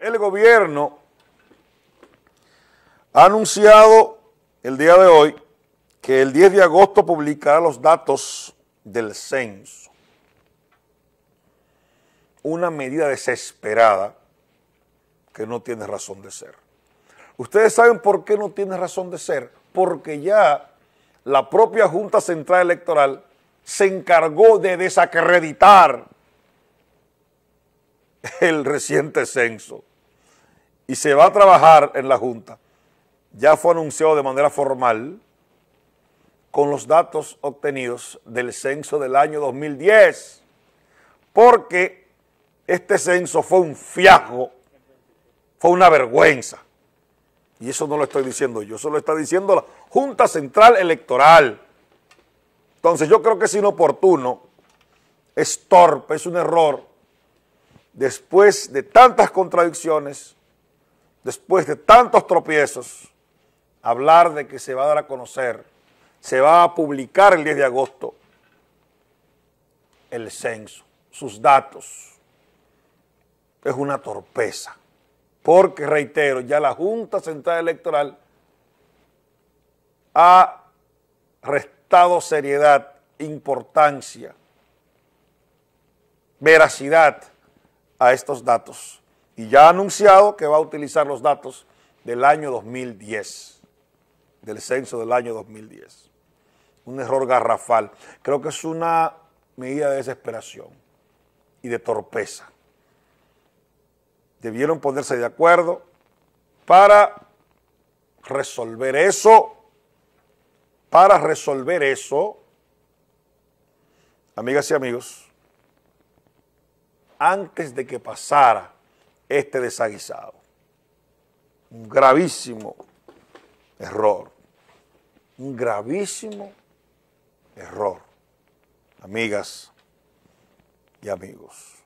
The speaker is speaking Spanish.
El gobierno ha anunciado el día de hoy que el 10 de agosto publicará los datos del censo. Una medida desesperada que no tiene razón de ser. Ustedes saben por qué no tiene razón de ser. Porque ya la propia Junta Central Electoral se encargó de desacreditar el reciente censo y se va a trabajar en la Junta. Ya fue anunciado de manera formal con los datos obtenidos del censo del año 2010, porque este censo fue un fiasco, fue una vergüenza. Y eso no lo estoy diciendo yo, eso lo está diciendo la Junta Central Electoral. Entonces yo creo que es inoportuno, es torpe, es un error, después de tantas contradicciones, después de tantos tropiezos, hablar de que se va a dar a conocer, se va a publicar el 10 de agosto el censo, sus datos. Es una torpeza, porque reitero, ya la Junta Central Electoral ha restado seriedad, importancia, veracidad a estos datos y ya ha anunciado que va a utilizar los datos del año 2010, del censo del año 2010. Un error garrafal. Creo que es una medida de desesperación y de torpeza. Debieron ponerse de acuerdo para resolver eso para resolver eso, amigas y amigos, antes de que pasara este desaguisado. Un gravísimo error, un gravísimo error, amigas y amigos.